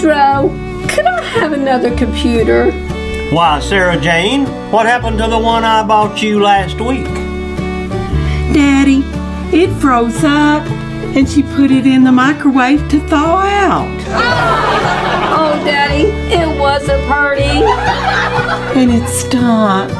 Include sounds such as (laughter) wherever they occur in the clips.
Pedro, could I have another computer? Why, Sarah Jane, what happened to the one I bought you last week? Daddy, it froze up and she put it in the microwave to thaw out. (laughs) Oh, Daddy, it wasn't pretty. And it stunk.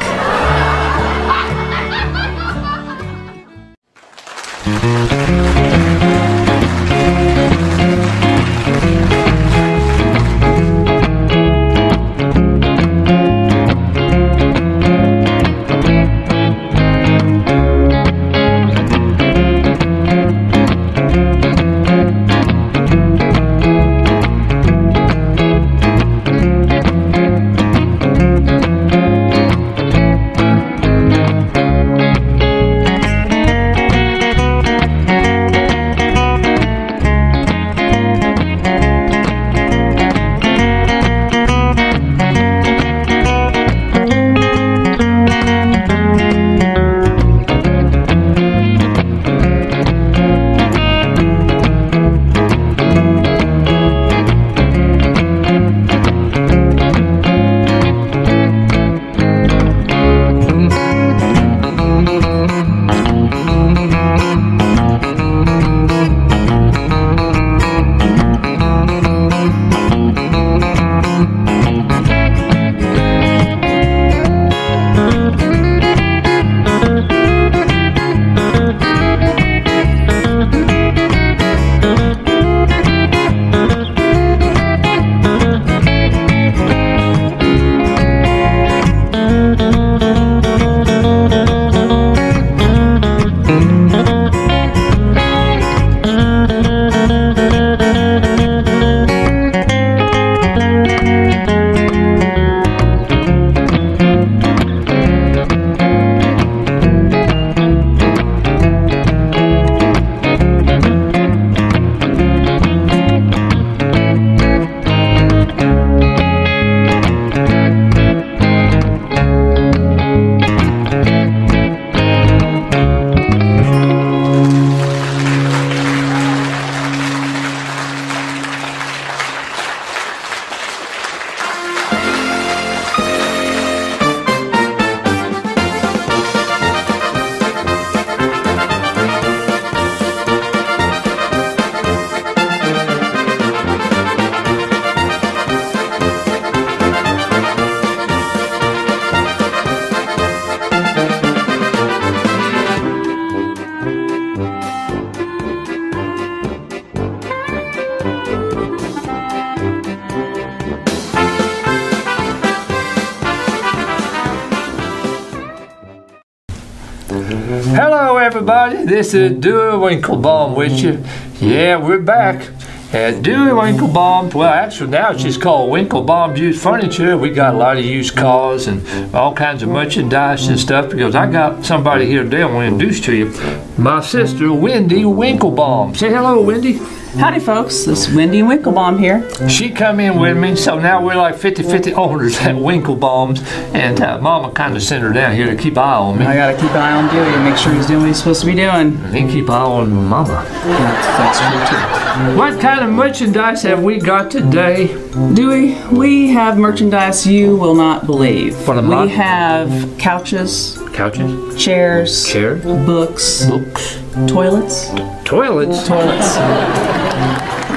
This is Dewey with you. Yeah, we're back at Dewey Winklebaum. Well, actually, now it's just called Winklebaum Used Furniture. We got a lot of used cars and all kinds of merchandise and stuff because I got somebody here today I want to introduce to you. My sister, Wendy Winklebaum. Say hello, Wendy. Howdy, folks. This is Wendy Winklebaum here. She come in with me, so now we're like 50-50 owners at Winklebaum's, and uh, Mama kind of sent her down here to keep eye on me. I gotta keep an eye on Dewey and make sure he's doing what he's supposed to be doing. And then keep eye on Mama. That's, that's true What kind of merchandise have we got today? Dewey, we have merchandise you will not believe. What about? We have couches, Couches, chairs, chairs, books, books, toilets, toilets. toilets.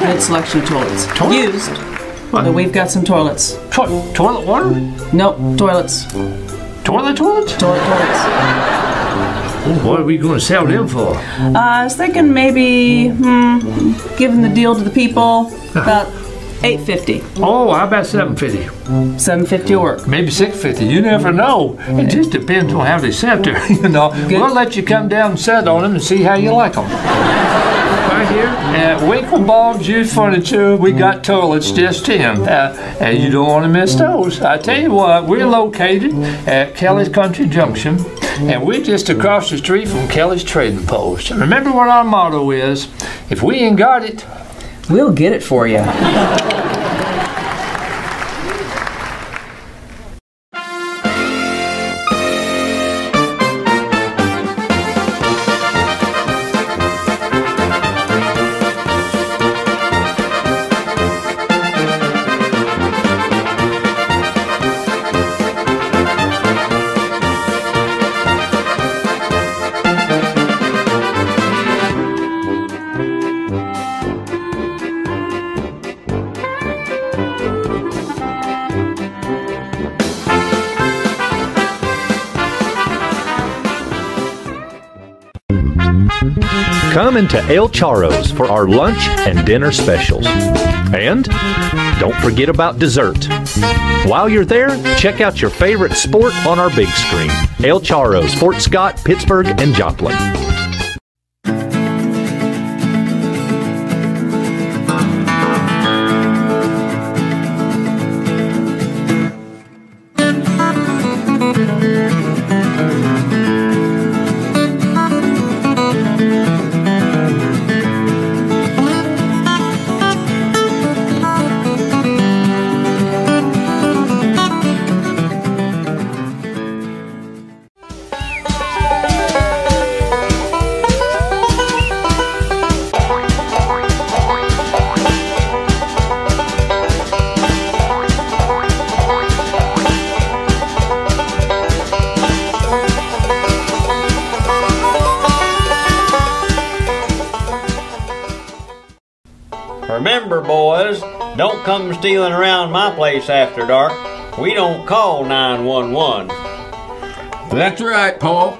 Good selection of toilets. Toilet? Used, but we've got some toilets. To- toilet water? Nope, toilets. Toilet toilets? Toilet toilets. What are we going to sell them for? Uh, I was thinking maybe hmm, giving the deal to the people about 850 Oh, how about 750? 750 will work. Maybe 650. You never mm. know. It just depends on how they set there, (laughs) you know. We'll let you come down and sit on them and see how you mm. like them. Right here at Winklebaum's Used Furniture, we mm. got toilets just in. Uh, and you don't want to miss those. I tell you what, we're located at Kelly's Country Junction, and we're just across the street from Kelly's Trading Post. And remember what our motto is if we ain't got it, We'll get it for you. Into El Charo's for our lunch and dinner specials. And don't forget about dessert. While you're there, check out your favorite sport on our big screen. El Charo's, Fort Scott, Pittsburg, and Joplin. Come stealing around my place after dark. We don't call 911. That's right, Paul.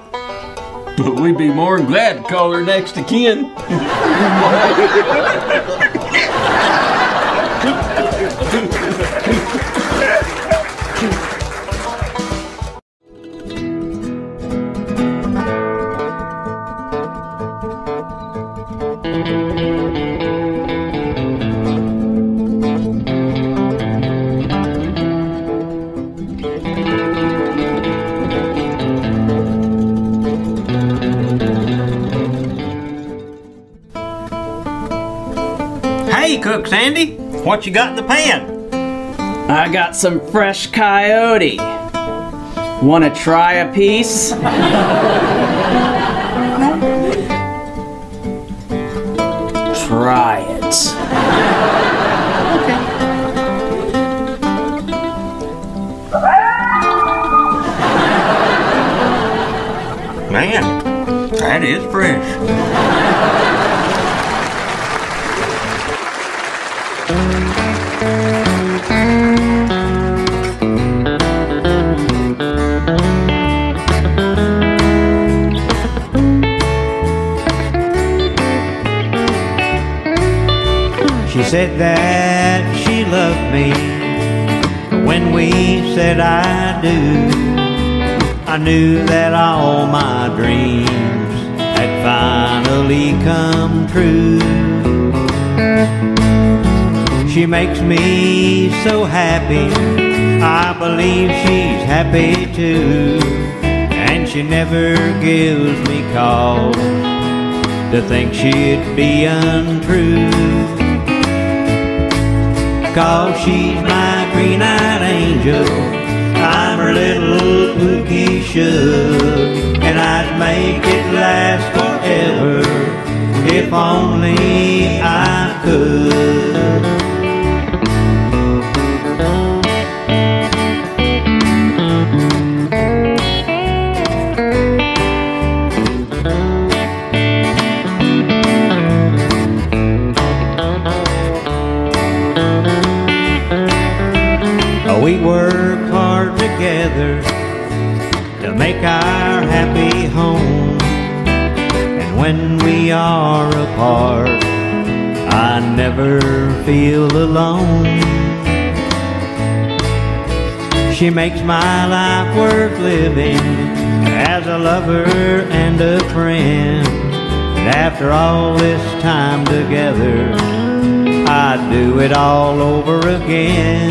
But we'd be more than glad to call her next of kin. (laughs) Sandy, what you got in the pan? I got some fresh coyote. Wanna try a piece? try it. Man, that is fresh. Said that she loved me. When we said I do, I knew that all my dreams had finally come true. She makes me so happy. I believe she's happy too. And she never gives me cause to think she'd be untrue. Cause she's my green-eyed angel. I'm her little pookie shook And I'd make it last forever If only I could makes my life worth living as a lover and a friend. And after all this time together, I'd do it all over again.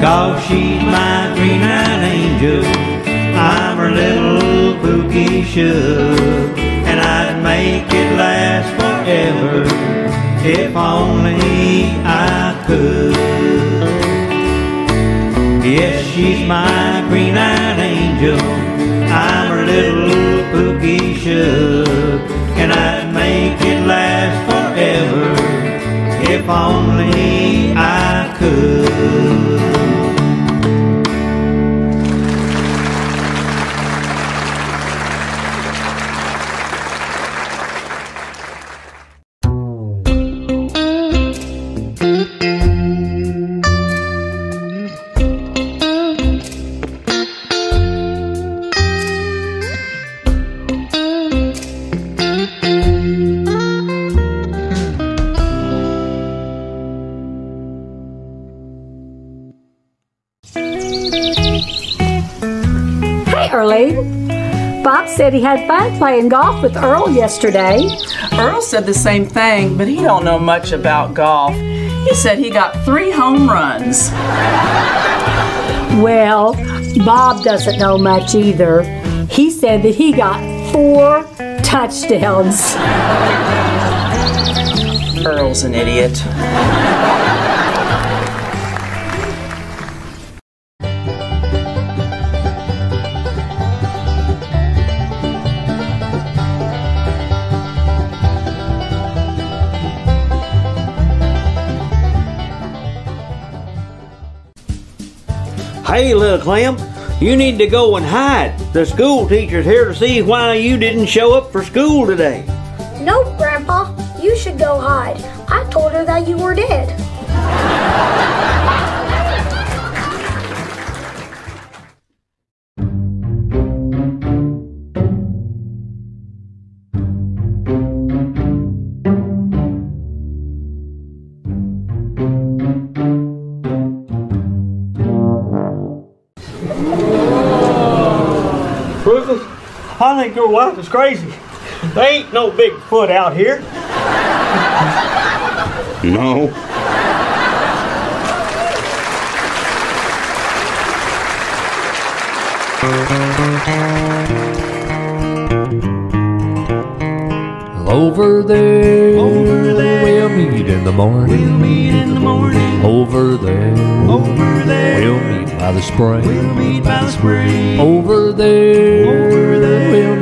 Cause she's my green-eyed angel I'm her little pookie shook And I'd make it last forever If only I could she's my green-eyed angel. I'm her little pookie shook. And I'd make it last forever? If only I could early. Bob said he had fun playing golf with Earl yesterday. Earl said the same thing, but he don't know much about golf. He said he got three home runs. Well, Bob doesn't know much either. He said that he got four touchdowns. Earl's an idiot. Hey, little Clem, you need to go and hide. The school teacher's here to see why you didn't show up for school today. No, Grandpa. You should go hide. I told her that you were dead. Think your wife is crazy. There ain't no Bigfoot out here. No. Over there, over there, we'll meet in the morning. We'll meet in the morning. Over there, over there, we'll meet by the spring. We'll meet by the spring. Over there, over there, we'll meet in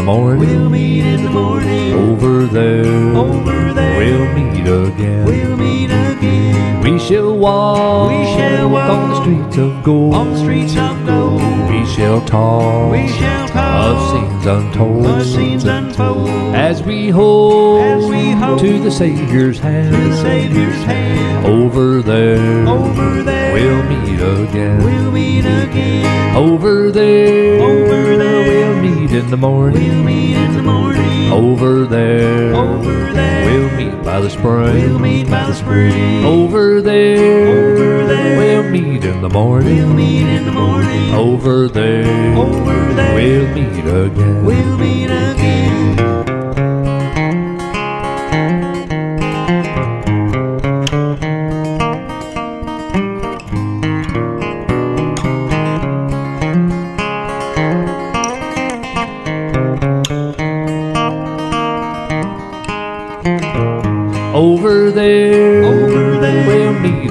the morning. We'll meet in the morning. Over there, over there, we'll meet again. We'll meet again. We shall walk, we shall walk on the streets of gold. On the streets of gold. We shall talk, we shall talk of scenes untold. Of scenes untold. As we hold, as we hold to the Savior's hand. To the Savior's hand. Over there, over there, we'll meet again. We'll meet again. Over there, over there, we'll meet in the morning. We'll meet in the morning. Over there, over there, we'll meet by the spring. We'll meet by the spring. Over there, over there, we'll meet in the morning. We'll meet in the morning. Over there, over there, we'll meet again. We'll meet again.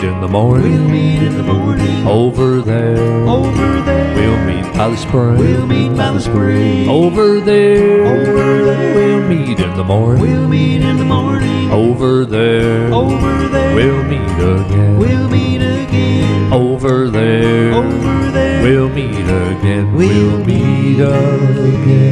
In the morning. We'll meet in the morning. Over there, over there, we'll meet by the spring. We'll meet by the spring. Over there, over there, we'll meet in the morning. We'll meet in the morning. Over there, over there, we'll meet again. We'll meet again. Over there, over there, we'll meet again. We'll meet again.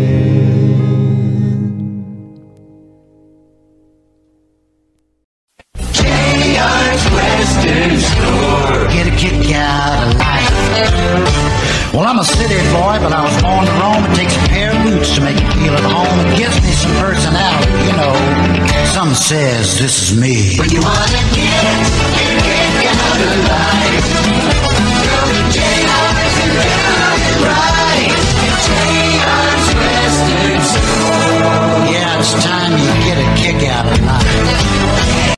Says this is me. When you wanna get a kick out of life, go to J.R.'s and do it right. J.R.'s Western Store. Yeah, it's time you get a kick out of life.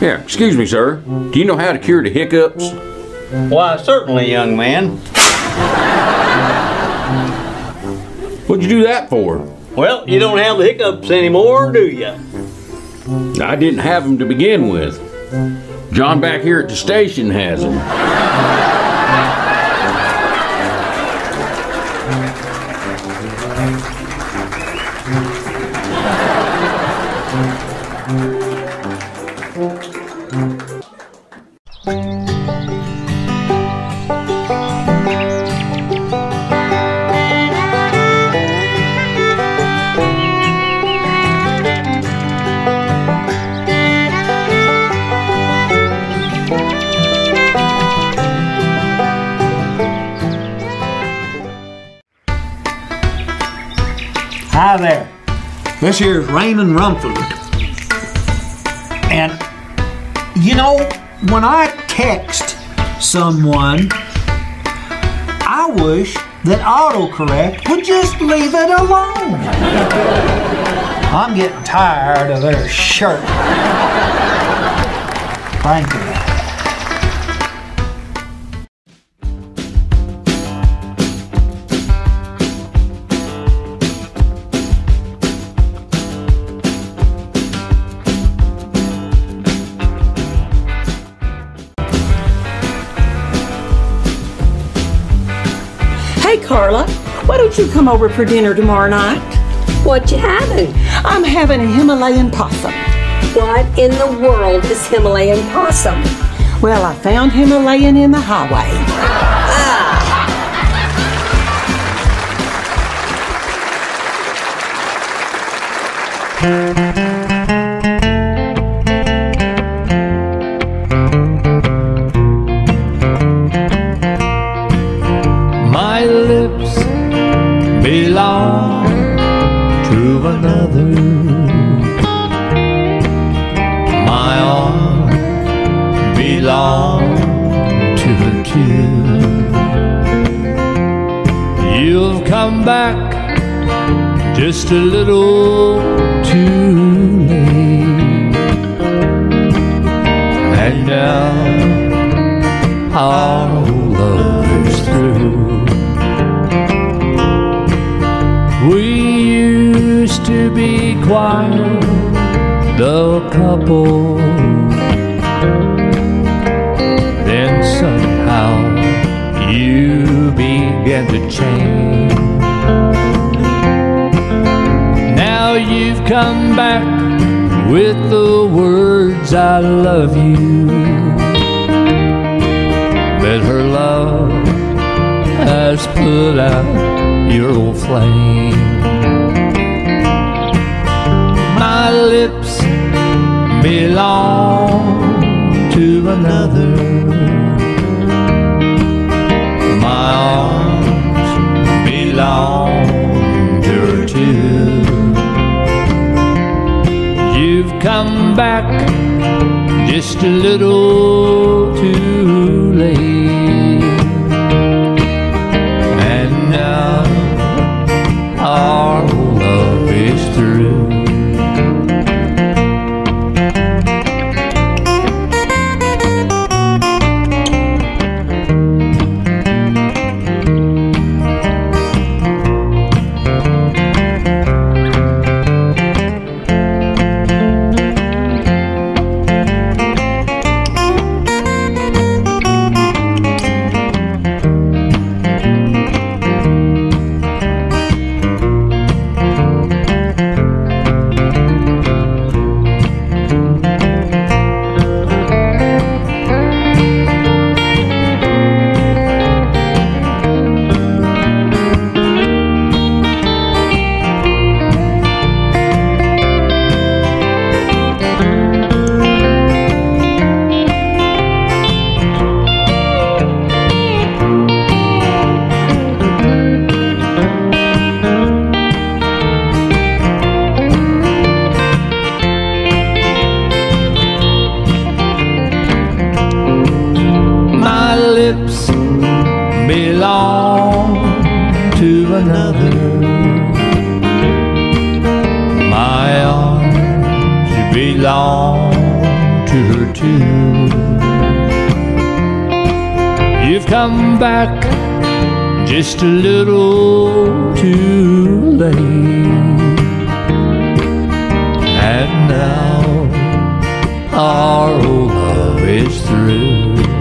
Yeah, excuse me, sir. Do you know how to cure the hiccups? Why, certainly, young man. Do that for? Well, you don't have the hiccups anymore, do you? I didn't have them to begin with. John back here at the station has them. This here's Raymond Rumford. And You know, when I text someone, I wish that autocorrect would just leave it alone. I'm getting tired of their shirt. Thank you. You come over for dinner tomorrow night? What you having? I'm having a Himalayan possum. What in the world is Himalayan possum? Well, I found Himalayan in the highway. My to her. You've come back just a little too late. And now our love is through. We used to be quite the couple. Began to change. Now you've come back with the words I love you. But her love has put out your old flame. My lips belong to another. Come back just a little too late. You've come back just a little too late. And now our old love is through.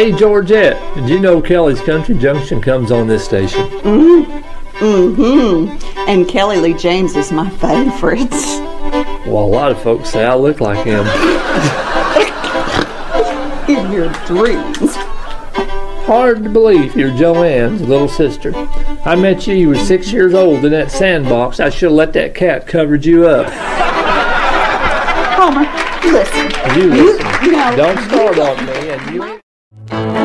Hey, Georgette, did you know Kelly's Country Junction comes on this station? Mm-hmm. mm-hmm. And Kelly Lee James is my favorite. Well, a lot of folks say I look like him. (laughs) In your dreams. Hard to believe you're Joanne's little sister. I met you, you were six years old in that sandbox. I should have let that cat covered you up. Homer, listen. You listen. no, Don't start on me and you Cherry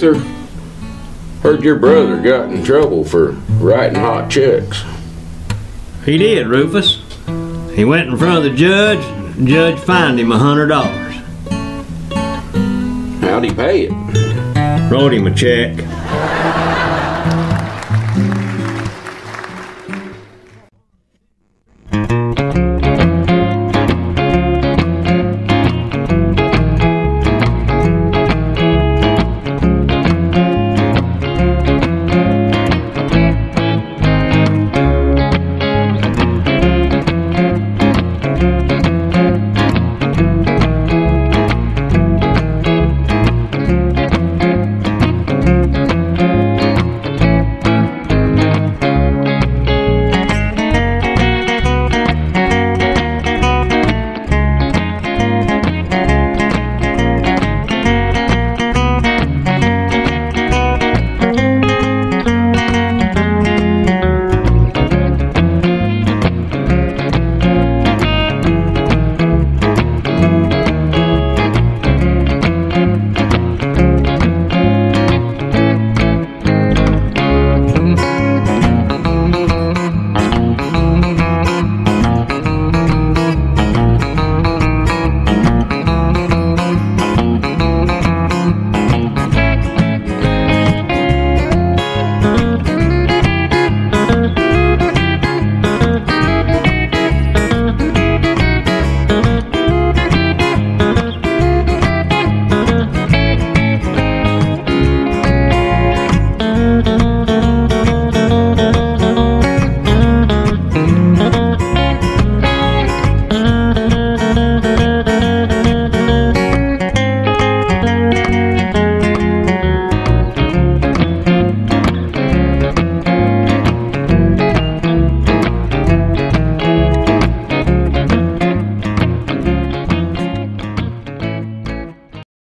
Luther. Heard your brother got in trouble for writing hot checks. He did, Rufus. He went in front of the judge. and the judge fined him a hundred dollars. How'd he pay it? Wrote him a check.